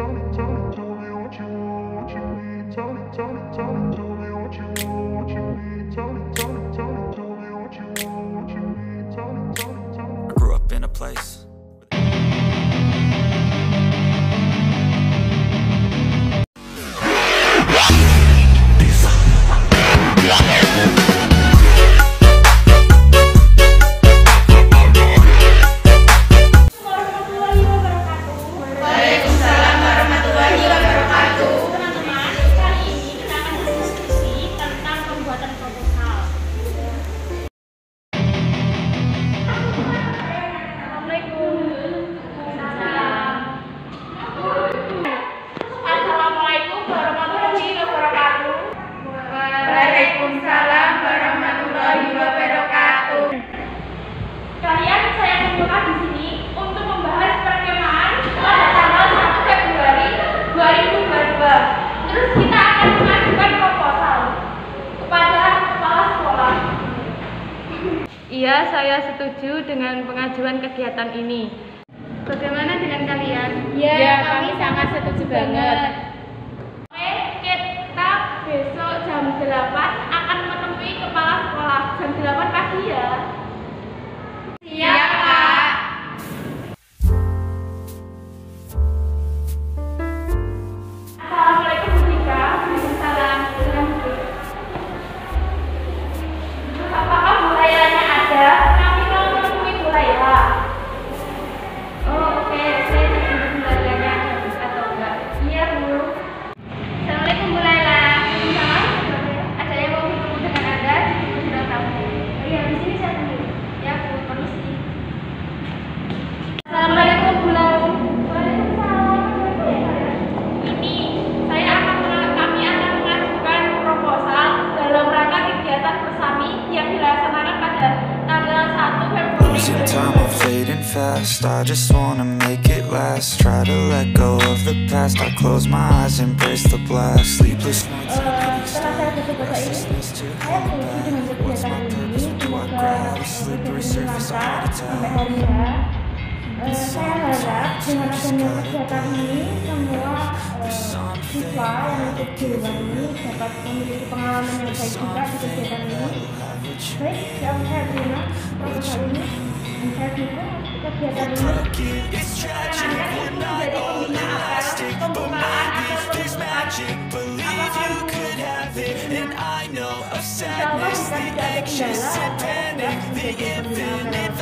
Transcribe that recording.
tell me, tell me, tell me what you want, what you need. Tell me, tell me, tell me, tell me what you want, what you need. Tell me, tell me, tell me, tell me what you want, what you need. Tell me, tell me, tell me. I grew up in a place. Saya setuju dengan pengajuan kegiatan ini. Bagaimana dengan kalian? Ya, kami sangat setuju banget. Oke, fast. I just wanna make it last. Try to let go of the past. I close my eyes, embrace the blast. Sleepless nights, restlessness to back. What's my purpose? What do I grab? A slippery surface, to sampai tell. saya harap dengan adanya kegiatan ini semua eh, siswa yang ikut luar ini dapat memiliki pengalaman yang baik juga di kegiatan ini. Baik, saya we're broken, it's tragic We're not all elastic But maybe there's magic. Believe you could have it And I know of sadness The anxious and panic The infinite